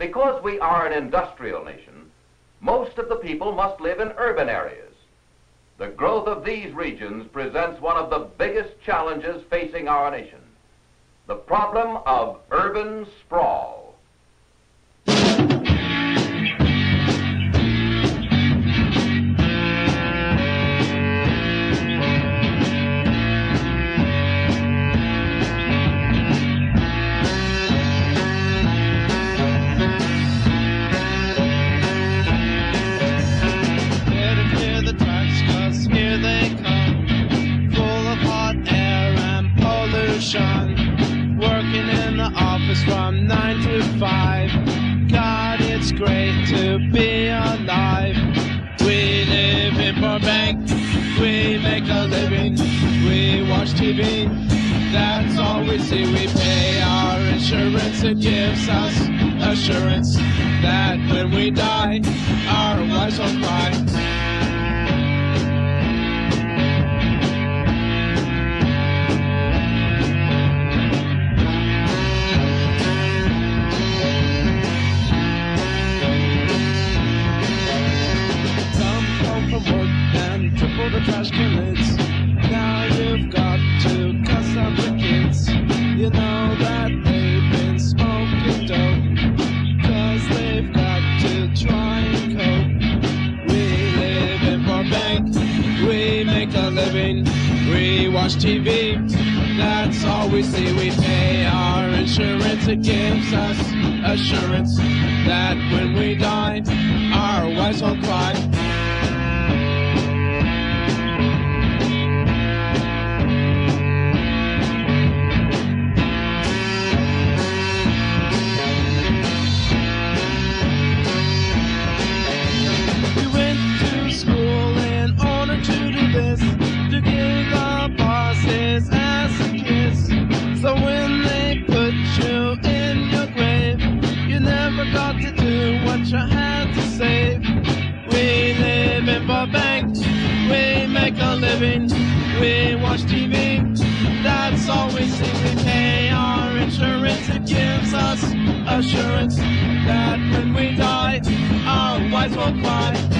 Because we are an industrial nation, most of the people must live in urban areas. The growth of these regions presents one of the biggest challenges facing our nation. The problem of urban sprawl. Office from 9 to 5. God, it's great to be alive. We live in Burbank. We make a living. We watch TV. That's all we see. We pay our insurance. It gives us assurance that when we die, our wives will cry. Living. We watch TV. That's all we see. We pay our insurance. It gives us assurance that when we die, our wives won't cry. In Burbank, we make a living, we watch TV. That's all we see. We pay our insurance, it gives us assurance that when we die, our wives will cry.